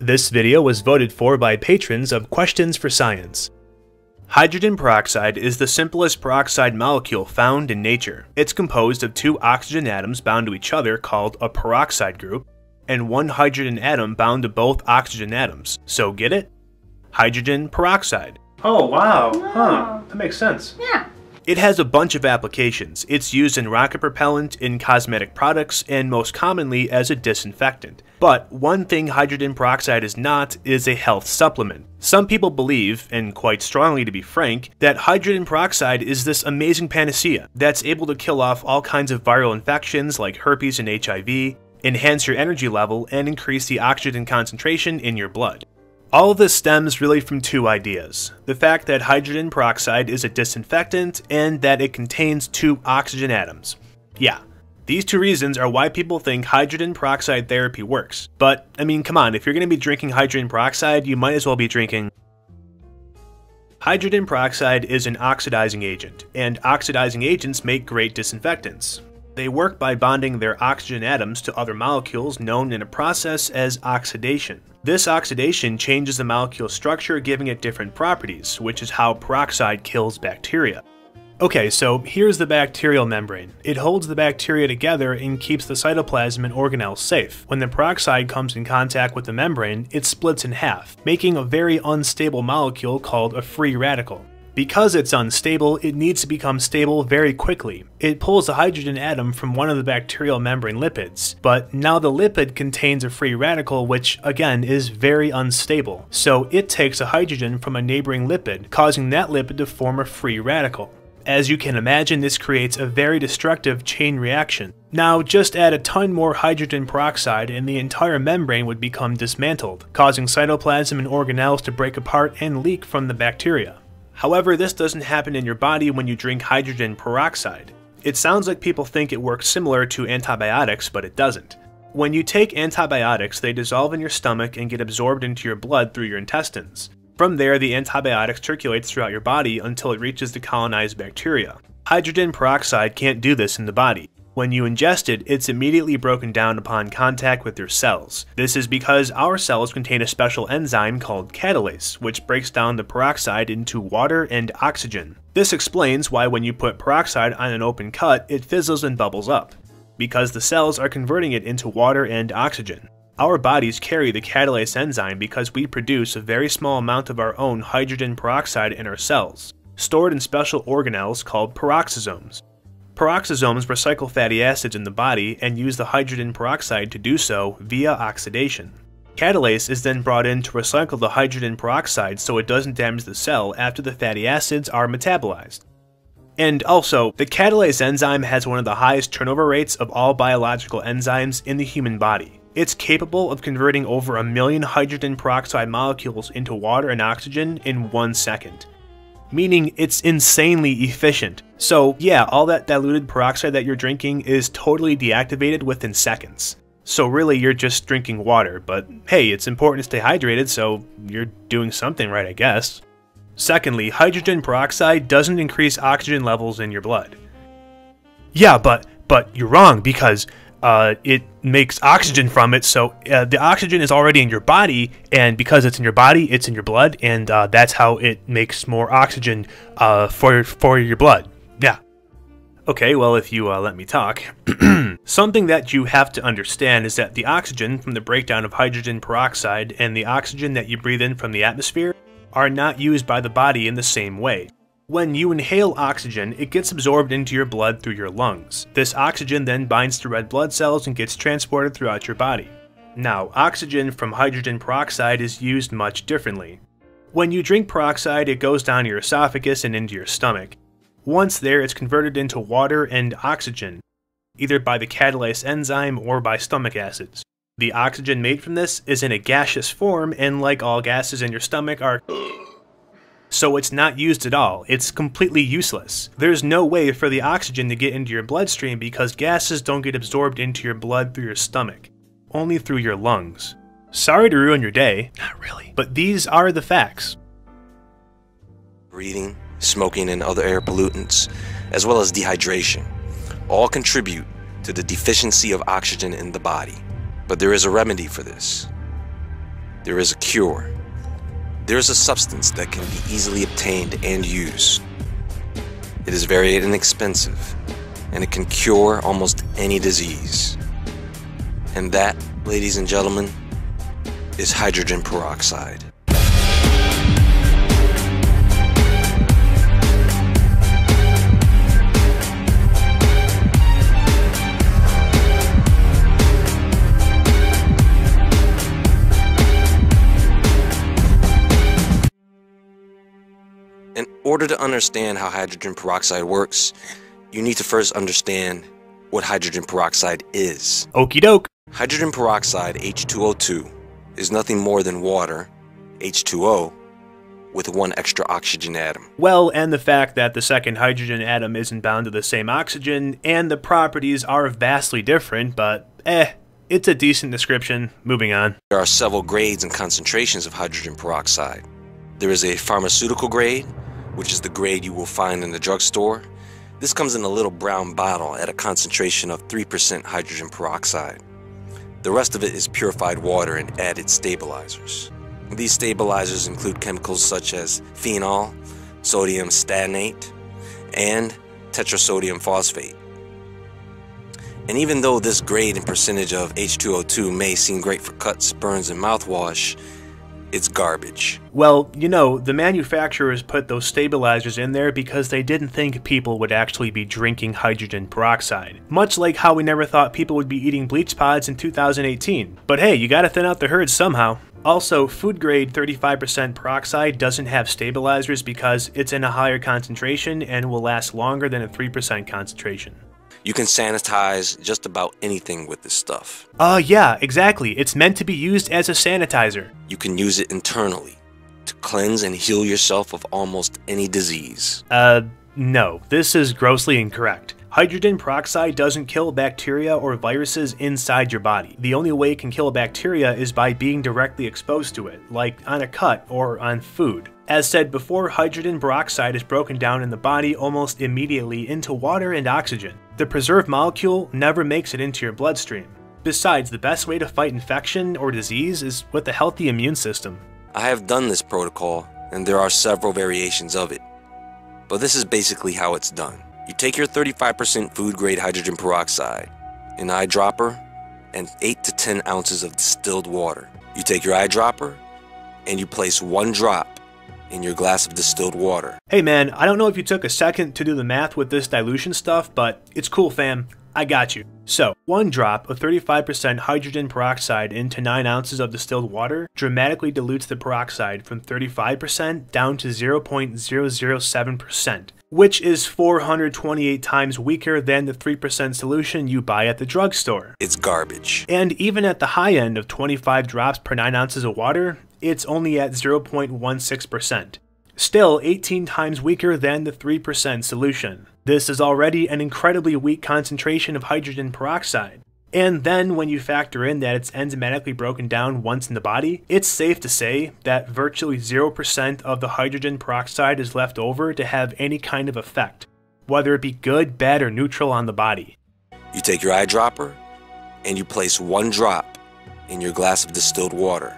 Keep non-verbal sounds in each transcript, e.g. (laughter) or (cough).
This video was voted for by patrons of Questions for Science. Hydrogen peroxide is the simplest peroxide molecule found in nature. It's composed of two oxygen atoms bound to each other called a peroxide group, and one hydrogen atom bound to both oxygen atoms. So get it? Hydrogen peroxide. Oh wow, huh, that makes sense. Yeah. It has a bunch of applications. It's used in rocket propellant, in cosmetic products, and most commonly as a disinfectant. But one thing hydrogen peroxide is not is a health supplement. Some people believe, and quite strongly to be frank, that hydrogen peroxide is this amazing panacea that's able to kill off all kinds of viral infections like herpes and HIV, enhance your energy level, and increase the oxygen concentration in your blood. All of this stems really from two ideas. The fact that hydrogen peroxide is a disinfectant and that it contains two oxygen atoms. Yeah, these two reasons are why people think hydrogen peroxide therapy works. But, I mean, come on, if you're going to be drinking hydrogen peroxide, you might as well be drinking. Hydrogen peroxide is an oxidizing agent, and oxidizing agents make great disinfectants. They work by bonding their oxygen atoms to other molecules known in a process as oxidation. This oxidation changes the molecule structure, giving it different properties, which is how peroxide kills bacteria. Okay, so here's the bacterial membrane. It holds the bacteria together and keeps the cytoplasm and organelles safe. When the peroxide comes in contact with the membrane, it splits in half, making a very unstable molecule called a free radical. Because it's unstable, it needs to become stable very quickly. It pulls a hydrogen atom from one of the bacterial membrane lipids, but now the lipid contains a free radical which, again, is very unstable. So it takes a hydrogen from a neighboring lipid, causing that lipid to form a free radical. As you can imagine, this creates a very destructive chain reaction. Now, just add a ton more hydrogen peroxide and the entire membrane would become dismantled, causing cytoplasm and organelles to break apart and leak from the bacteria. However, this doesn't happen in your body when you drink hydrogen peroxide. It sounds like people think it works similar to antibiotics, but it doesn't. When you take antibiotics, they dissolve in your stomach and get absorbed into your blood through your intestines. From there, the antibiotic circulates throughout your body until it reaches the colonized bacteria. Hydrogen peroxide can't do this in the body. When you ingest it, it's immediately broken down upon contact with your cells. This is because our cells contain a special enzyme called catalase, which breaks down the peroxide into water and oxygen. This explains why when you put peroxide on an open cut, it fizzles and bubbles up, because the cells are converting it into water and oxygen. Our bodies carry the catalase enzyme because we produce a very small amount of our own hydrogen peroxide in our cells, stored in special organelles called peroxisomes. Peroxisomes recycle fatty acids in the body and use the hydrogen peroxide to do so via oxidation. Catalase is then brought in to recycle the hydrogen peroxide so it doesn't damage the cell after the fatty acids are metabolized. And also, the catalase enzyme has one of the highest turnover rates of all biological enzymes in the human body. It's capable of converting over a million hydrogen peroxide molecules into water and oxygen in one second meaning it's insanely efficient. So yeah, all that diluted peroxide that you're drinking is totally deactivated within seconds. So really you're just drinking water, but hey, it's important to stay hydrated, so you're doing something right, I guess. Secondly, hydrogen peroxide doesn't increase oxygen levels in your blood. Yeah, but but you're wrong because uh, it makes oxygen from it. So uh, the oxygen is already in your body, and because it's in your body, it's in your blood, and uh, that's how it makes more oxygen uh, for for your blood. Yeah. Okay, well, if you uh, let me talk, (clears throat) something that you have to understand is that the oxygen from the breakdown of hydrogen peroxide and the oxygen that you breathe in from the atmosphere are not used by the body in the same way. When you inhale oxygen, it gets absorbed into your blood through your lungs. This oxygen then binds to red blood cells and gets transported throughout your body. Now, oxygen from hydrogen peroxide is used much differently. When you drink peroxide, it goes down your esophagus and into your stomach. Once there, it's converted into water and oxygen, either by the catalase enzyme or by stomach acids. The oxygen made from this is in a gaseous form, and like all gases in your stomach, are so it's not used at all. It's completely useless. There's no way for the oxygen to get into your bloodstream because gases don't get absorbed into your blood through your stomach, only through your lungs. Sorry to ruin your day. Not really. But these are the facts. Breathing, smoking, and other air pollutants, as well as dehydration, all contribute to the deficiency of oxygen in the body. But there is a remedy for this. there is a cure. There is a substance that can be easily obtained and used. It is very inexpensive, and it can cure almost any disease. And that, ladies and gentlemen, is hydrogen peroxide. Order to understand how hydrogen peroxide works, you need to first understand what hydrogen peroxide is. Okie doke. Hydrogen peroxide, H2O2, is nothing more than water, H2O, with one extra oxygen atom. Well, and the fact that the second hydrogen atom isn't bound to the same oxygen, and the properties are vastly different, but eh, it's a decent description. Moving on. There are several grades and concentrations of hydrogen peroxide. There is a pharmaceutical grade, which is the grade you will find in the drugstore. This comes in a little brown bottle at a concentration of 3% hydrogen peroxide. The rest of it is purified water and added stabilizers. These stabilizers include chemicals such as phenol, sodium stannate, and tetrasodium phosphate. And even though this grade and percentage of H2O2 may seem great for cuts, burns, and mouthwash, it's garbage. Well, you know, the manufacturers put those stabilizers in there because they didn't think people would actually be drinking hydrogen peroxide. Much like how we never thought people would be eating bleach pods in 2018. But hey, you gotta thin out the herd somehow. Also, food grade 35% peroxide doesn't have stabilizers because it's in a higher concentration and will last longer than a 3% concentration. You can sanitize just about anything with this stuff. Uh, yeah, exactly. It's meant to be used as a sanitizer. You can use it internally to cleanse and heal yourself of almost any disease. Uh, no, this is grossly incorrect. Hydrogen peroxide doesn't kill bacteria or viruses inside your body. The only way it can kill a bacteria is by being directly exposed to it, like on a cut or on food. As said before, hydrogen peroxide is broken down in the body almost immediately into water and oxygen. The preserved molecule never makes it into your bloodstream. Besides, the best way to fight infection or disease is with a healthy immune system. I have done this protocol, and there are several variations of it. But this is basically how it's done. You take your 35% food grade hydrogen peroxide, an eyedropper, and 8 to 10 ounces of distilled water. You take your eyedropper and you place one drop in your glass of distilled water. Hey man, I don't know if you took a second to do the math with this dilution stuff, but it's cool fam. I got you. So, one drop of 35% hydrogen peroxide into 9 ounces of distilled water dramatically dilutes the peroxide from 35% down to 0.007%, which is 428 times weaker than the 3% solution you buy at the drugstore. It's garbage. And even at the high end of 25 drops per 9 ounces of water, it's only at 0.16%. Still 18 times weaker than the 3% solution. This is already an incredibly weak concentration of hydrogen peroxide. And then when you factor in that it's enzymatically broken down once in the body, it's safe to say that virtually 0% of the hydrogen peroxide is left over to have any kind of effect, whether it be good, bad, or neutral on the body. You take your eyedropper and you place one drop in your glass of distilled water.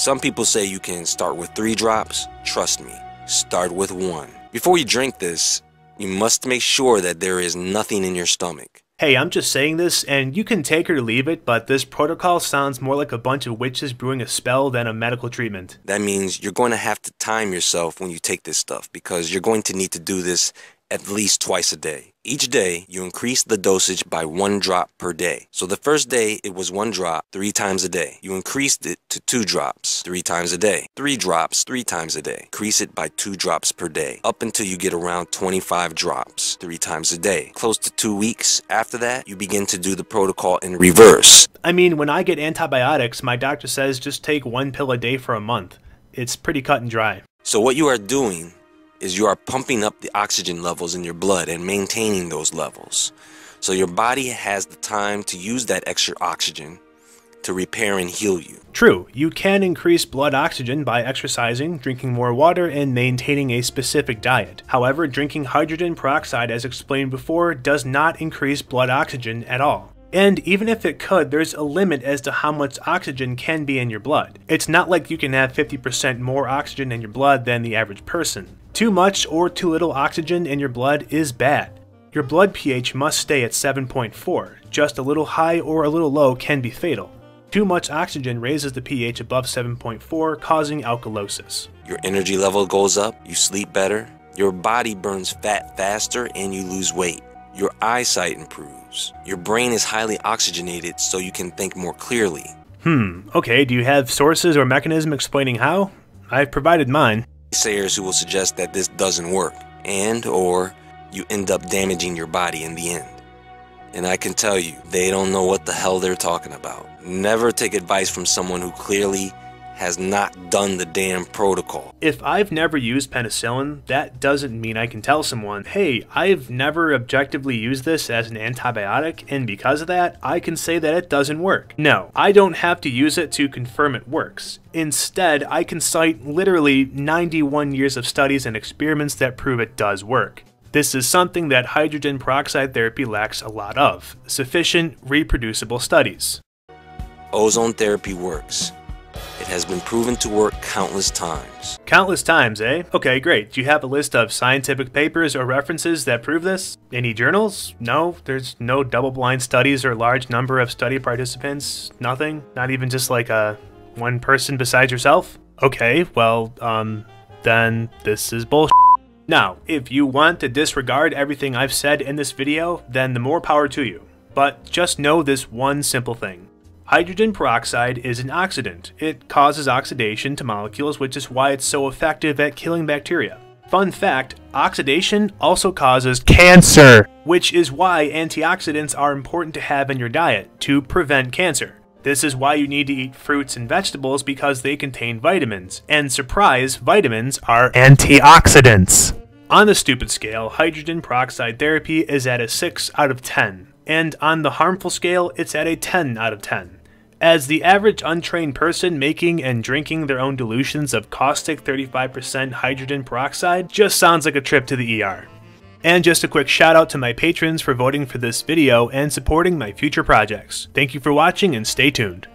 Some people say you can start with three drops. Trust me, start with one. Before you drink this, you must make sure that there is nothing in your stomach. Hey, I'm just saying this, and you can take or leave it, but this protocol sounds more like a bunch of witches brewing a spell than a medical treatment. That means you're going to have to time yourself when you take this stuff because you're going to need to do this at least twice a day. Each day, you increase the dosage by one drop per day. So the first day, it was one drop three times a day. You increased it to two drops three times a day. Three drops three times a day. Increase it by two drops per day, up until you get around 25 drops three times a day. Close to two weeks after that, you begin to do the protocol in reverse. I mean, when I get antibiotics, my doctor says just take one pill a day for a month. It's pretty cut and dry. So what you are doing is you are pumping up the oxygen levels in your blood and maintaining those levels. So your body has the time to use that extra oxygen to repair and heal you. True, you can increase blood oxygen by exercising, drinking more water, and maintaining a specific diet. However, drinking hydrogen peroxide, as explained before, does not increase blood oxygen at all. And even if it could, there's a limit as to how much oxygen can be in your blood. It's not like you can have 50% more oxygen in your blood than the average person. Too much or too little oxygen in your blood is bad. Your blood pH must stay at 7.4. Just a little high or a little low can be fatal. Too much oxygen raises the pH above 7.4, causing alkalosis. Your energy level goes up, you sleep better, your body burns fat faster, and you lose weight. Your eyesight improves. Your brain is highly oxygenated so you can think more clearly. Hmm, okay, do you have sources or mechanism explaining how? I've provided mine. Sayers who will suggest that this doesn't work, and or you end up damaging your body in the end. And I can tell you, they don't know what the hell they're talking about. Never take advice from someone who clearly has not done the damn protocol. If I've never used penicillin, that doesn't mean I can tell someone, hey, I've never objectively used this as an antibiotic, and because of that, I can say that it doesn't work. No, I don't have to use it to confirm it works. Instead, I can cite literally 91 years of studies and experiments that prove it does work. This is something that hydrogen peroxide therapy lacks a lot of sufficient, reproducible studies. Ozone therapy works. Has been proven to work countless times. Countless times, eh? Okay, great. Do you have a list of scientific papers or references that prove this? Any journals? No, there's no double blind studies or large number of study participants? Nothing? Not even just like a one person besides yourself? Okay, well, um, then this is bullshit. Now, if you want to disregard everything I've said in this video, then the more power to you. But just know this one simple thing. Hydrogen peroxide is an oxidant. It causes oxidation to molecules, which is why it's so effective at killing bacteria. Fun fact, oxidation also causes cancer, which is why antioxidants are important to have in your diet to prevent cancer. This is why you need to eat fruits and vegetables because they contain vitamins. And surprise, vitamins are antioxidants. On the stupid scale, hydrogen peroxide therapy is at a 6 out of 10, and on the harmful scale, it's at a 10 out of 10 as the average untrained person making and drinking their own dilutions of caustic 35% hydrogen peroxide just sounds like a trip to the ER. And just a quick shout out to my patrons for voting for this video and supporting my future projects. Thank you for watching and stay tuned.